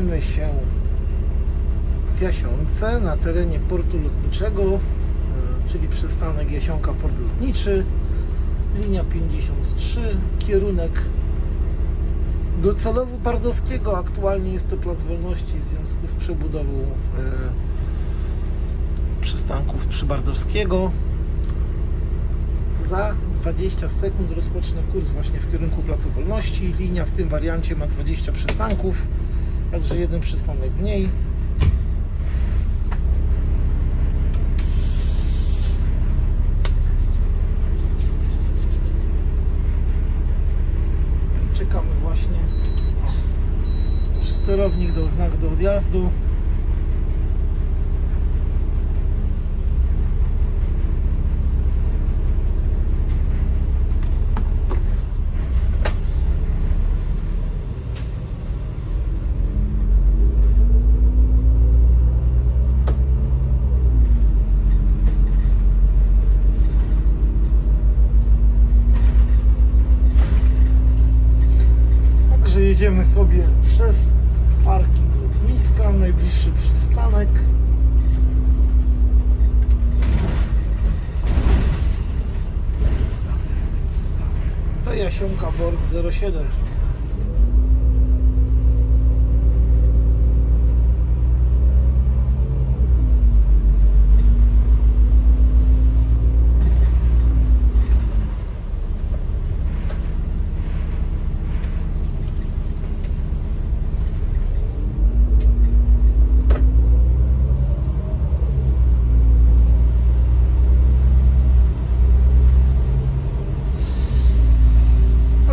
znajdujemy się w Jasionce na terenie portu lotniczego, e, czyli przystanek Jasionka Port Lotniczy, linia 53, kierunek docelowy Bardowskiego. Aktualnie jest to plac wolności w związku z przebudową e, przystanków Przybardowskiego. Za 20 sekund rozpocznę kurs właśnie w kierunku Placu Wolności. Linia w tym wariancie ma 20 przystanków, także jeden przystanek mniej. Czekamy właśnie. Sterownik dał znak do odjazdu. Także jedziemy sobie przez parking lotniska, najbliższy przystanek. To Jasionka Bord 07.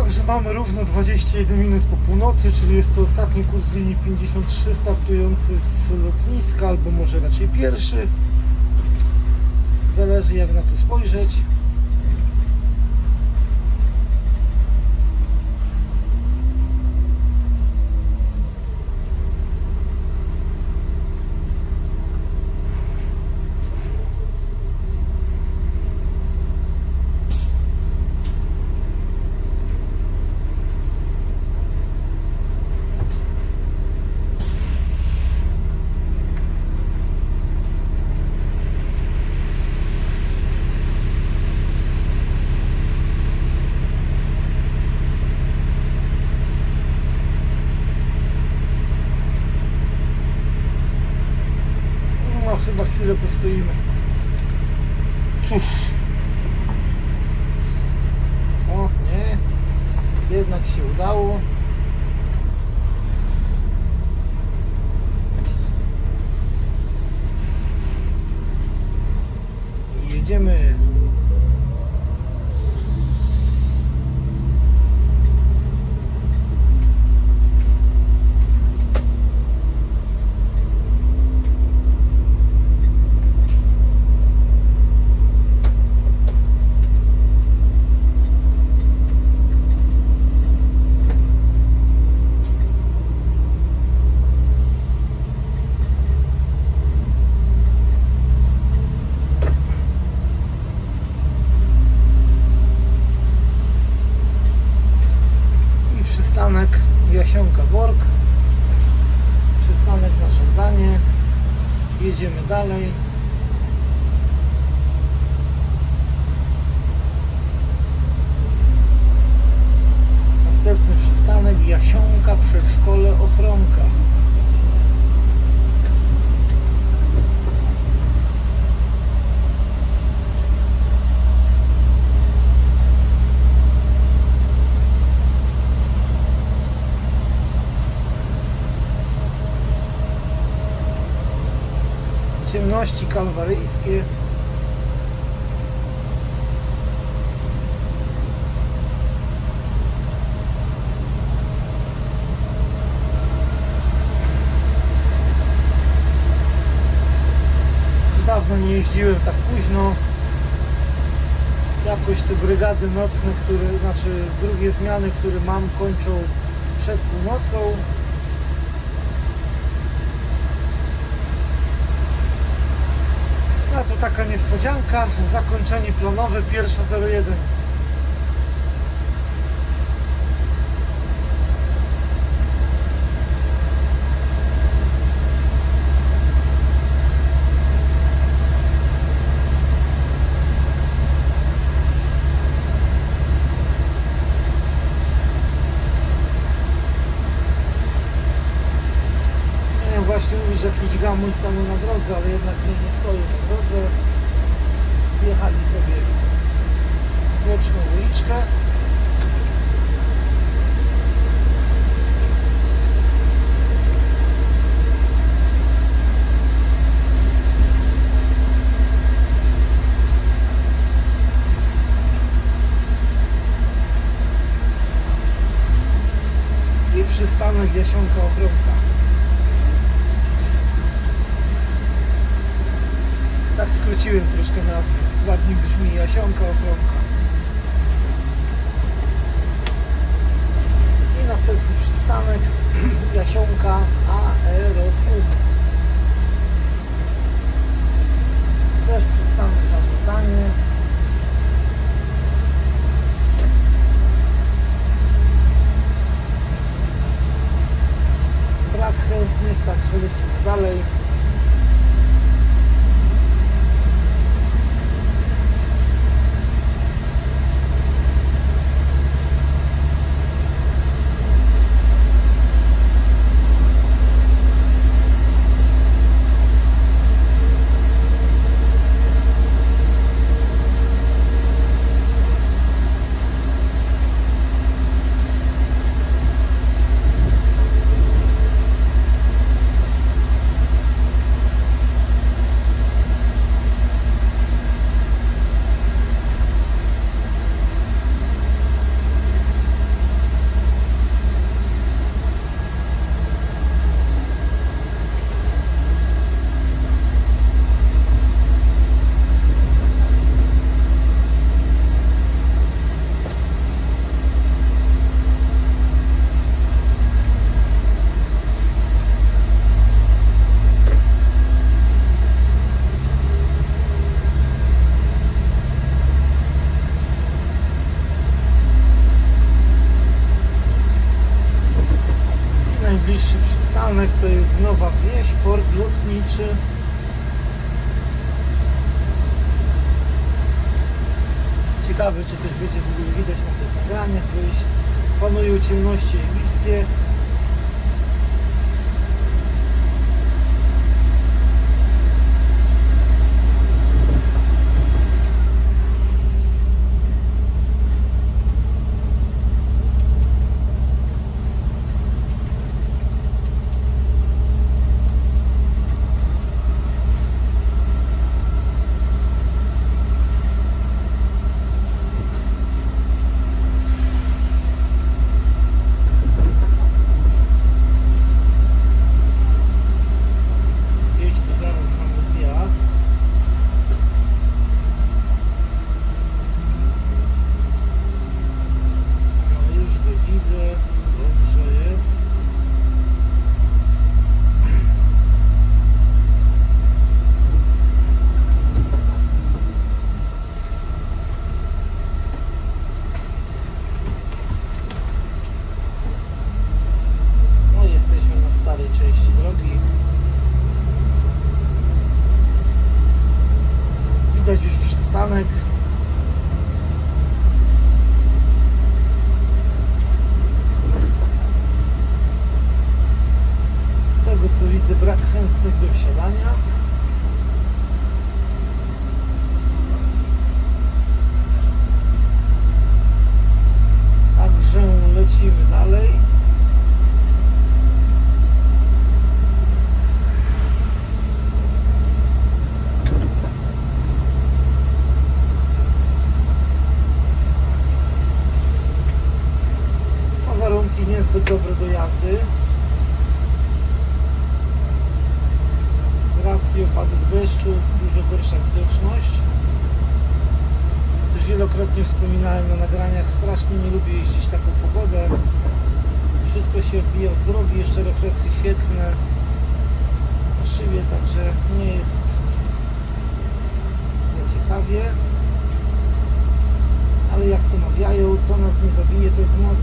Także mamy równo 21 minut po północy, czyli jest to ostatni kurs linii 53 startujący z lotniska, albo może raczej pierwszy. Zależy jak na to spojrzeć. Ciemności kalwaryjskie. Dawno nie jeździłem tak późno. Jakoś te brygady nocne, które, znaczy drugie zmiany, które mam, kończą przed północą. A to taka niespodzianka, zakończenie planowe, pierwsza 01. мой столу наград, але jednak nie stoi na drodze. wielokrotnie wspominałem na nagraniach, strasznie nie lubię jeździć taką pogodę. Wszystko się odbija od drogi, jeszcze refleksy świetlne na szybie, także nie jest za ciekawie. Ale jak to mawiają, co nas nie zabije, to jest moc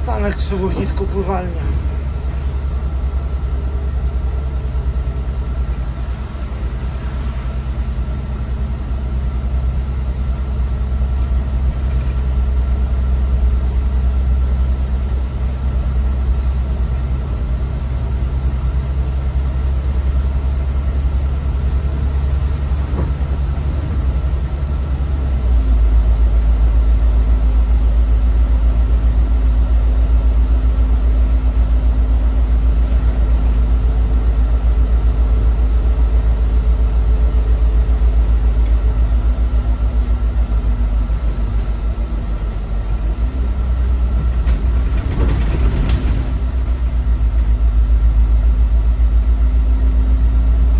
Następny przystanek Trzebowisko Pływalnia.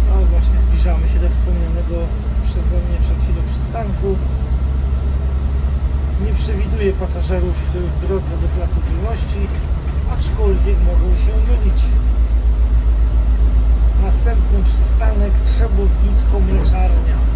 No właśnie zbliżamy się do wspomnianego przeze mnie przed chwilą przystanku. Nie przewiduję pasażerów w drodze do Placu Wolności, aczkolwiek mogą się mylić. Następny przystanek Trzebownisko Mleczarnia.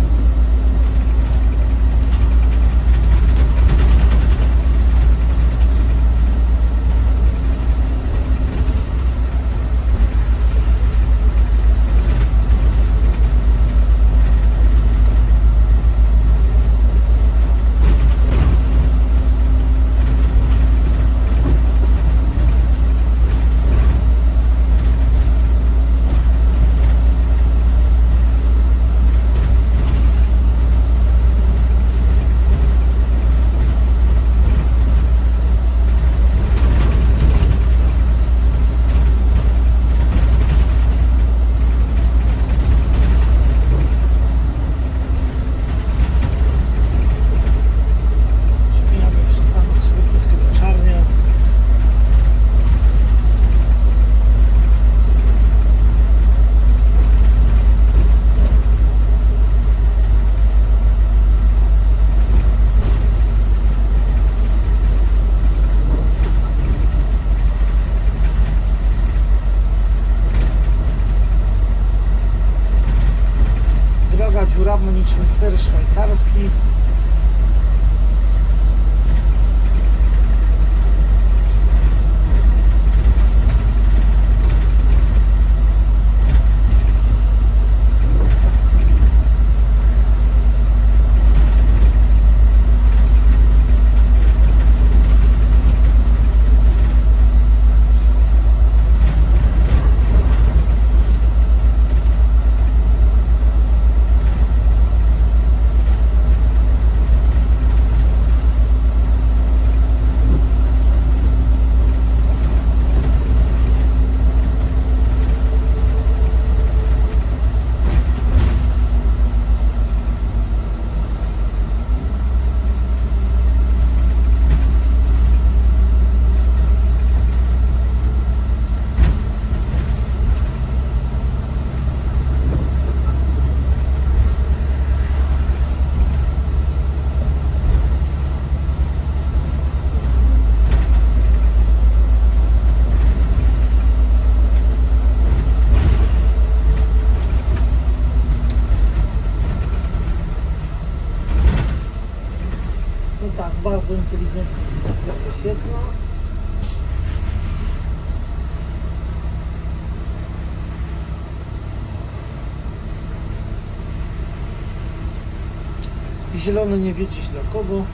Bardzo inteligentna sygnalizacja świetlna. Zielony nie wiedzieć dla kogo.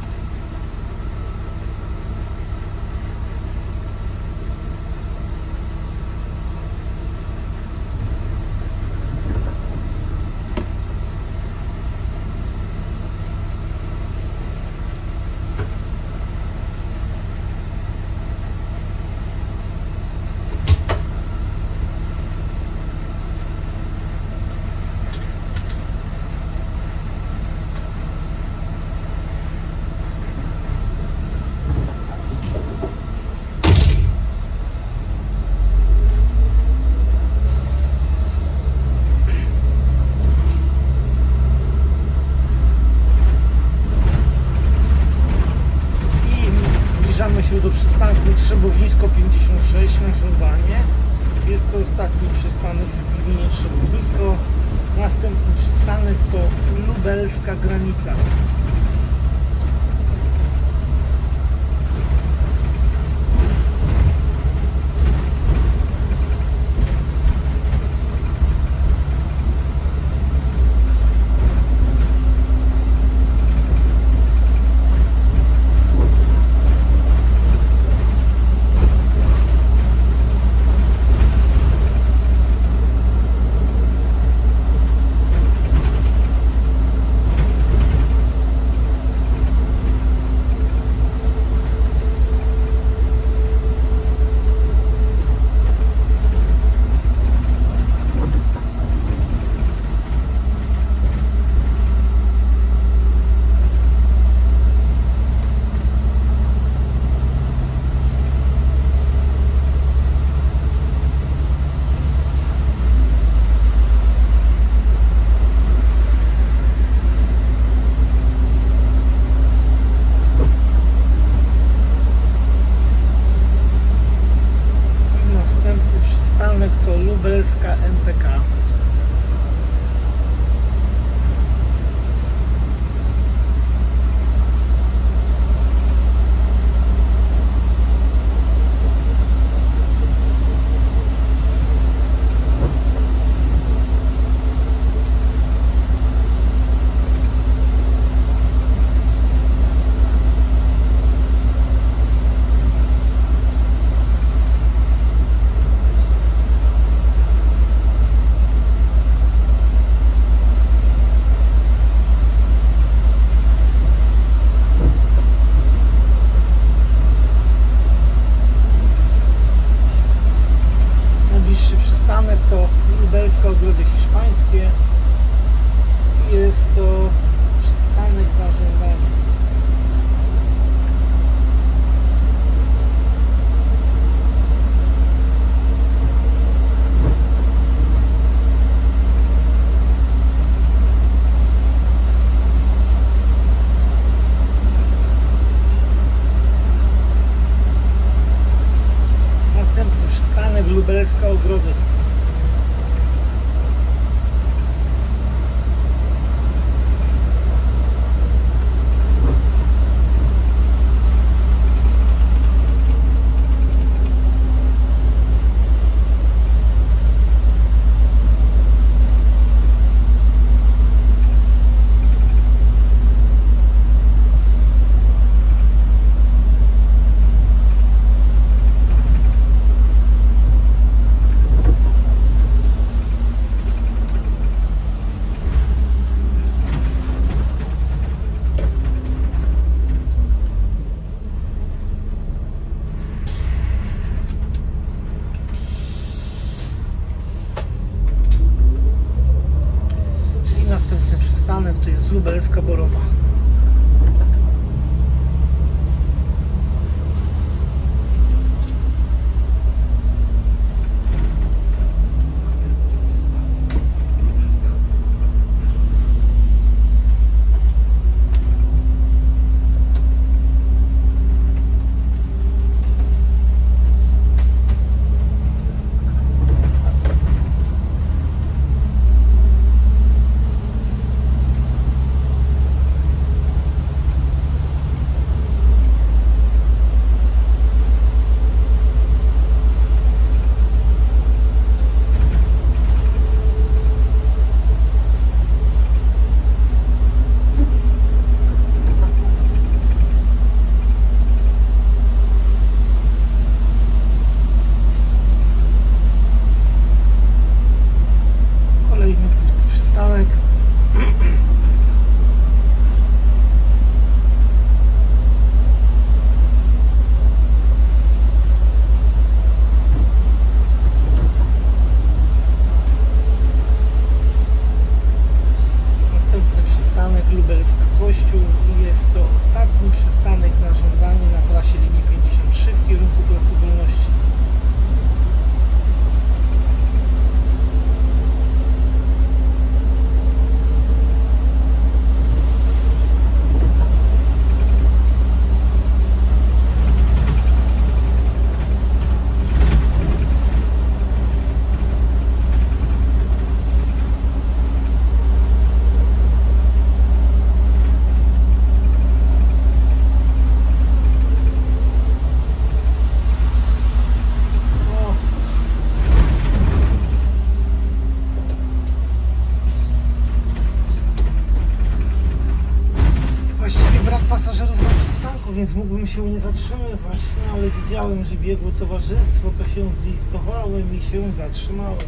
się nie zatrzymywać, no, ale widziałem, że biegło towarzystwo, to się zlitowałem i się zatrzymałem.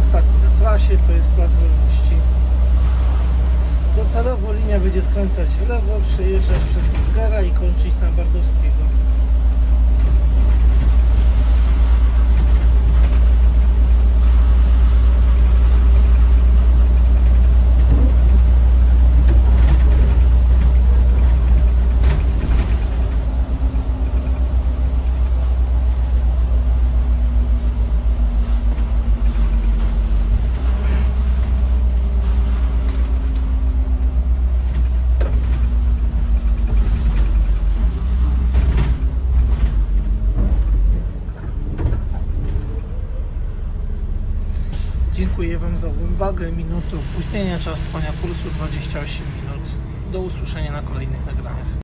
Ostatni na trasie to jest Plac Wolności. Docelowo linia będzie skręcać w lewo, przejeżdżać przez Burgera i kończyć na Bardowskiego. Za uwagę. Minuty opóźnienia, czas trwania kursu 28 minut. Do usłyszenia na kolejnych nagraniach.